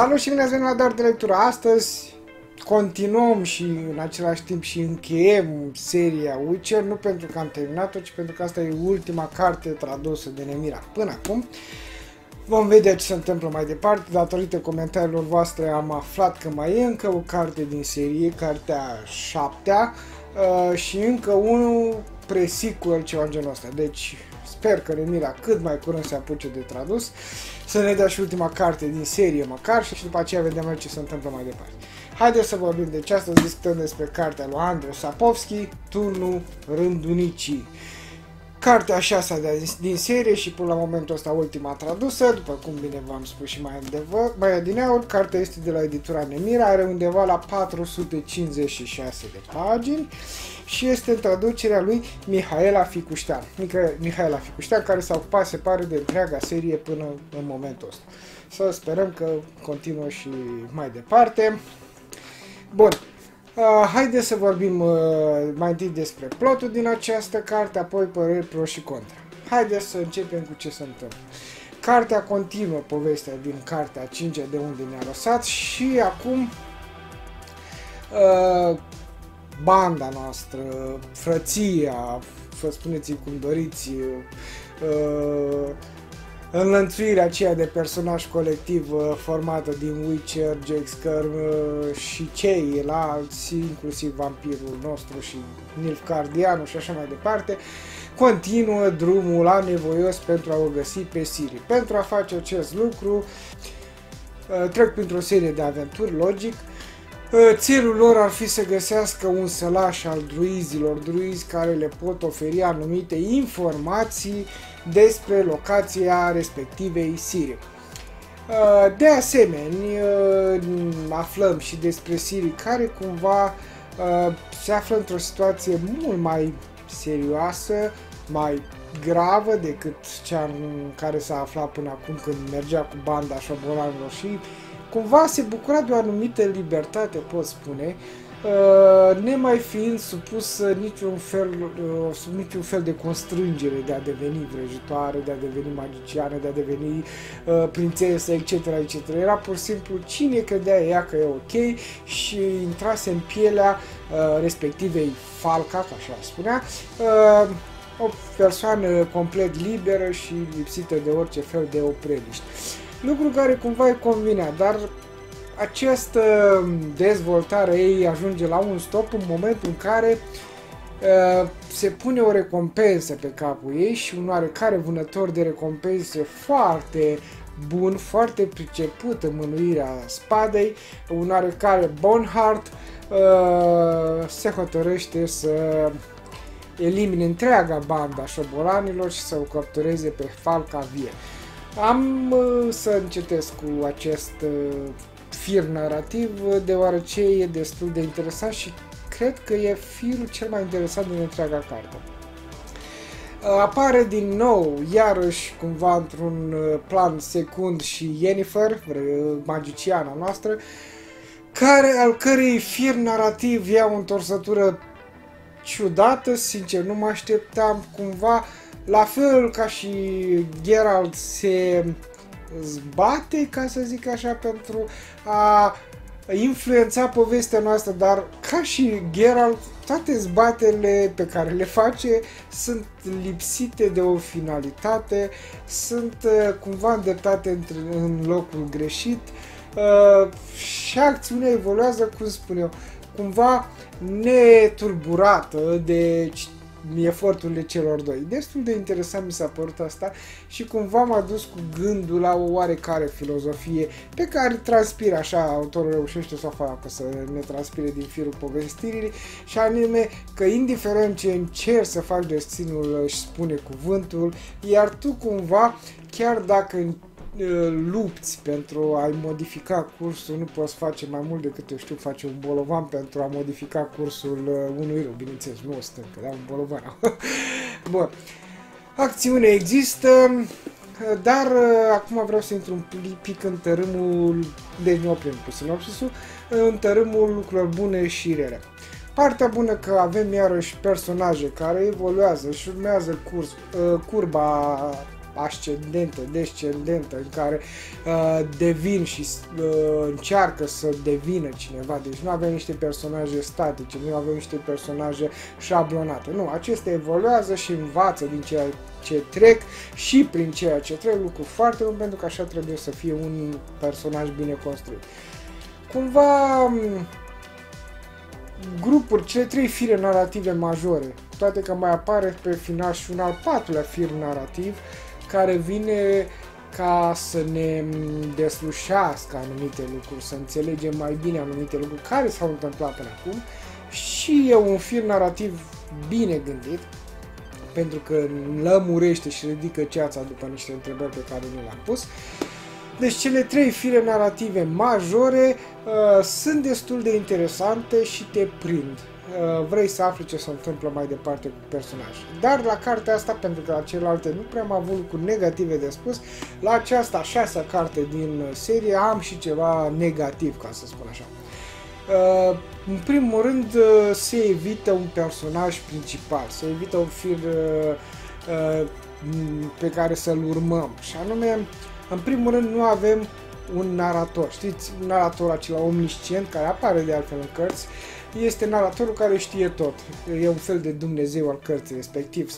Salut și bine ați venit la Dar de Lectură. Astăzi continuăm și în același timp și încheiem seria Witcher, nu pentru că am terminat-o, ci pentru că asta e ultima carte tradusă de Nemira până acum. Vom vedea ce se întâmplă mai departe. Datorită comentariilor voastre am aflat că mai e încă o carte din serie, cartea 7 uh, și încă unul pre-sequel, ceva în genul ăsta. Deci sper că Remira cât mai curând se apuce de tradus, să ne dea și ultima carte din serie măcar și după aceea vedem ce se întâmplă mai departe. Haideți să vorbim de ce astăzi discutăm despre cartea lui Andrei Sapovski, Turnul Rândunicii. Cartea a șasea din serie și până la momentul ăsta ultima tradusă, după cum bine v-am spus și mai, îndevă, mai adineauri, cartea este de la editura Nemira, are undeva la 456 de pagini și este în traducerea lui Mihaela Ficuștean. Mihaela Ficuștean, care s-a ocupat, se pare, de întreaga serie până în momentul ăsta. Să sperăm că continuă și mai departe. Bun, Uh, haideți să vorbim uh, mai întâi despre plotul din această carte, apoi păreri pro și contra. Haideți să începem cu ce se întâmplă. Cartea continuă povestea din cartea 5 de unde ne-a lăsat și acum uh, banda noastră, frăția, să spuneți cum doriți, uh, înlănțuirea aceea de personaj colectiv uh, formată din Witcher, Jack Skirm și ceilalți, inclusiv vampirul nostru și Nilfgaardianul și așa mai departe, continuă drumul la nevoios pentru a o găsi pe Siri. Pentru a face acest lucru, uh, trec printr-o serie de aventuri, logic, uh, Țelul lor ar fi să găsească un sălaș al druizilor, druizi care le pot oferi anumite informații despre locația respectivei Siri. Uh, de asemenea, uh, aflăm și despre Siri care cumva uh, se află într-o situație mult mai serioasă, mai gravă decât cea în care s-a aflat până acum când mergea cu banda șobolanilor și cumva se bucura de o anumită libertate, pot spune, Uh, nemai fiind supus niciun fel, uh, sub niciun fel de constrângere de a deveni vrăjitoare, de a deveni magiciană, de a deveni uh, prințesă, etc., etc. Era pur și simplu cine credea ea că e ok și intrase în pielea uh, respectivei Falca, așa spunea, uh, o persoană complet liberă și lipsită de orice fel de opreliști. Lucru care cumva îi convinea, dar această dezvoltare ei ajunge la un stop în momentul în care uh, se pune o recompensă pe capul ei și un oarecare vânător de recompense foarte bun, foarte priceput în mânuirea spadei, un oarecare Bonhart uh, se hotărăște să elimine întreaga banda șobolanilor și să o captureze pe Falca Vie. Am uh, să încetesc cu acest uh, fir narrativ, deoarece e destul de interesant și cred că e firul cel mai interesant din întreaga carte. Apare din nou, iarăși, cumva într-un uh, plan secund și Yennefer, magiciana noastră, care, al cărei fir narrativ ia o întorsătură ciudată, sincer, nu mă așteptam cumva, la fel ca și Geralt se zbate, ca să zic așa, pentru a influența povestea noastră, dar ca și Geralt, toate zbatele pe care le face sunt lipsite de o finalitate, sunt uh, cumva îndreptate în locul greșit. Uh, și acțiunea evoluează, cum spun eu, cumva neturburată de eforturile celor doi. Destul de interesant mi s-a părut asta și cumva m-a dus cu gândul la o oarecare filozofie pe care transpiră așa, autorul reușește să o facă, să ne transpire din firul povestirii și anume că indiferent ce încerci să faci destinul își spune cuvântul, iar tu cumva, chiar dacă lupți pentru a-i modifica cursul, nu poți face mai mult decât, eu știu, face un bolovan pentru a modifica cursul unui râu, bineînțeles, nu o stâncă, dar un bolovan. Bun. Acțiune există, dar acum vreau să intru un pic în tărâmul, deci nu oprim cu sinopsisul, în tărâmul lucrurilor bune și rele. Partea bună că avem iarăși personaje care evoluează și urmează curs, curba ascendentă, descendentă, în care uh, devin și uh, încearcă să devină cineva. Deci nu avem niște personaje statice, nu avem niște personaje șablonate. Nu, acestea evoluează și învață din ceea ce trec și prin ceea ce trec, lucru foarte bun pentru că așa trebuie să fie un personaj bine construit. Cumva grupuri, cele trei fire narrative majore, toate că mai apare pe final și un al patrulea fir narrativ, care vine ca să ne deslușească anumite lucruri, să înțelegem mai bine anumite lucruri care s-au întâmplat până acum și e un film narrativ bine gândit, pentru că lămurește și ridică ceața după niște întrebări pe care nu le-am pus. Deci cele trei fire narrative majore uh, sunt destul de interesante și te prind. Uh, vrei să afli ce se întâmplă mai departe cu personajul. Dar la cartea asta, pentru că la celelalte nu prea am avut lucruri negative de spus, la aceasta șasea carte din serie am și ceva negativ, ca să spun așa. Uh, în primul rând uh, se evită un personaj principal, se evită un fir pe care să-l urmăm și anume, în primul rând nu avem un narator, știți, un narator acela omniscient care apare de altfel în cărți, este naratorul care știe tot. E un fel de Dumnezeu al cărții respectiv.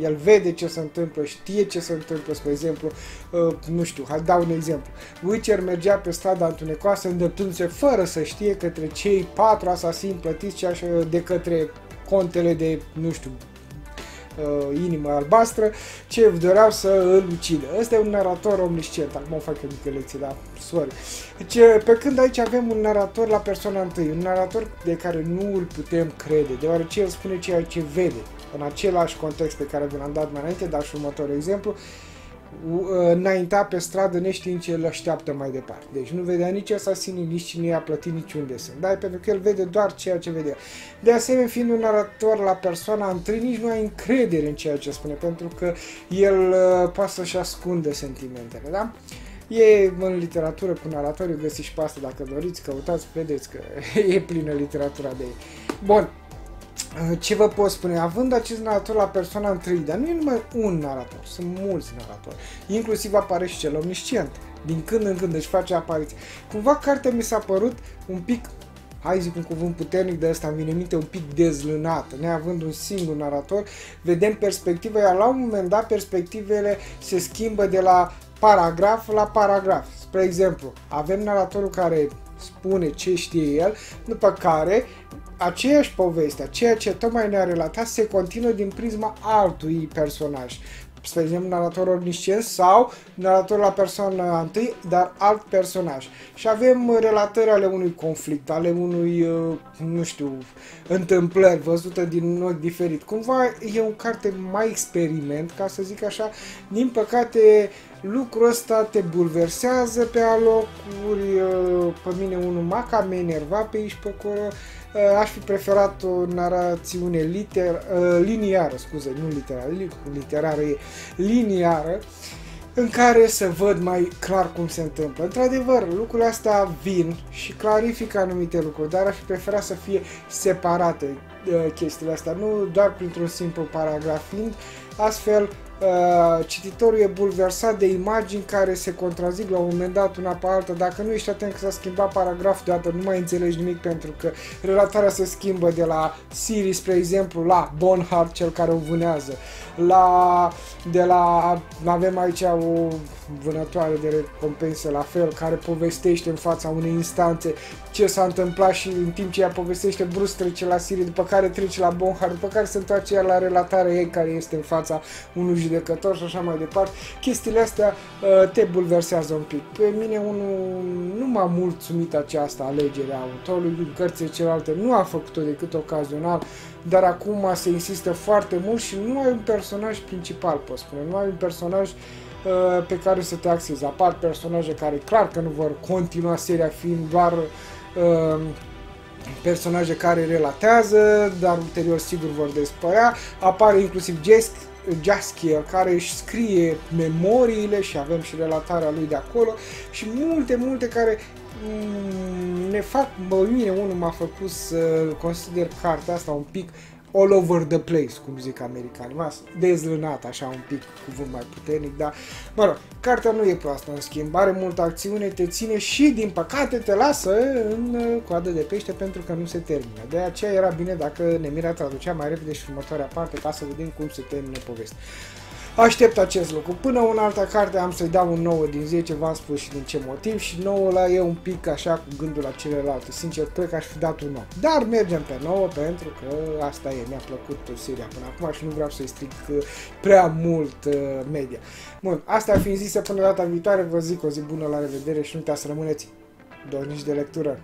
El vede ce se întâmplă, știe ce se întâmplă, spre exemplu, uh, nu știu, hai dau un exemplu. Witcher mergea pe strada întunecoasă îndreptându-se fără să știe către cei patru asasini plătiți așa de către contele de, nu știu, uh, inimă albastră, ce doreau să îl ucidă. Ăsta e un narator omniscient, acum o fac o mică lecție, dar sorry. Deci, pe când aici avem un narator la persoana întâi, un narator de care nu îl putem crede, deoarece el spune ceea ce vede, în același context pe care vi l-am dat mai înainte, dar și următorul exemplu, înainta pe stradă neștiind ce îl așteaptă mai departe. Deci nu vedea nici asasinii, nici cine i-a plătit, nici unde sunt. Da? Pentru că el vede doar ceea ce vedea. De asemenea, fiind un narator la persoana întâi, nici nu ai încredere în ceea ce spune, pentru că el uh, poate să-și ascundă sentimentele. Da? E în literatură cu naratorii, găsiți și pe asta dacă doriți, căutați, vedeți că e plină literatura de ei. Bun, Uh, ce vă pot spune? Având acest narator la persoana întâi, dar nu e numai un narator, sunt mulți naratori. Inclusiv apare și cel omniscient. Din când în când își face apariție. Cumva cartea mi s-a părut un pic hai zic un cuvânt puternic de ăsta, îmi vine minte un pic dezlânată, neavând un singur narator, vedem perspectiva, iar la un moment dat perspectivele se schimbă de la paragraf la paragraf. Spre exemplu, avem naratorul care spune ce știe el, după care aceeași poveste, ceea ce tocmai ne-a relatat, se continuă din prisma altui personaj. Spre exemplu, narator omniscient sau narator la persoana întâi, dar alt personaj. Și avem relatări ale unui conflict, ale unui, uh, nu știu, întâmplări văzute din ochi diferit. Cumva e o carte mai experiment, ca să zic așa. Din păcate, lucrul ăsta te bulversează pe alocuri, uh, pe mine unul m-a cam enervat pe aici pe acolo, uh, aș fi preferat o narațiune liter, uh, liniară, scuze, nu literară, literară e liniară, în care să văd mai clar cum se întâmplă. Într-adevăr, lucrurile astea vin și clarifică anumite lucruri, dar aș fi preferat să fie separate chestiile astea, nu doar printr-un simplu paragraf, fiind astfel Uh, cititorul e bulversat de imagini care se contrazic la un moment dat una pe alta. Dacă nu ești atent că s-a schimbat paragraful deodată, nu mai înțelegi nimic pentru că relatarea se schimbă de la Siri, spre exemplu, la Bonhart, cel care o vânează. La, de la, avem aici o vânătoare de recompense la fel, care povestește în fața unei instanțe ce s-a întâmplat și în timp ce ea povestește brusc trece la Siri, după care trece la Bonhart, după care se întoarce ea la relatarea ei care este în fața unui judecător și așa mai departe. Chestiile astea uh, te bulversează un pic. Pe mine unul nu m-a mulțumit această alegere a autorului, în cărțile celelalte nu a făcut-o decât ocazional, dar acum se insistă foarte mult și nu ai un personaj principal, pot spune, nu ai un personaj uh, pe care să te axezi. Apar personaje care clar că nu vor continua seria fiind doar uh, personaje care relatează, dar ulterior sigur vor dispărea. Apare inclusiv Jask, Jaskier care își scrie memoriile și avem și relatarea lui de acolo și multe, multe care mm, ne fac, bă, mine unul m-a făcut să consider cartea asta un pic all over the place, cum zic americanii, mas dezlânat așa un pic, cuvânt mai puternic, dar, mă rog, cartea nu e proastă, în schimb, are multă acțiune, te ține și, din păcate, te lasă în uh, coadă de pește pentru că nu se termină. De aceea era bine dacă Nemira traducea mai repede și următoarea parte ca să vedem cum se termină povestea. Aștept acest lucru. Până una altă carte am să-i dau un 9 din 10, v-am spus și din ce motiv și 9 la e un pic așa cu gândul la celelalte. Sincer, cred că aș fi dat un 9. Dar mergem pe 9 pentru că asta e, mi-a plăcut seria până acum și nu vreau să-i stric uh, prea mult uh, media. Bun, asta fiind zisă până data viitoare, vă zic o zi bună, la revedere și nu uitați să rămâneți dornici de lectură.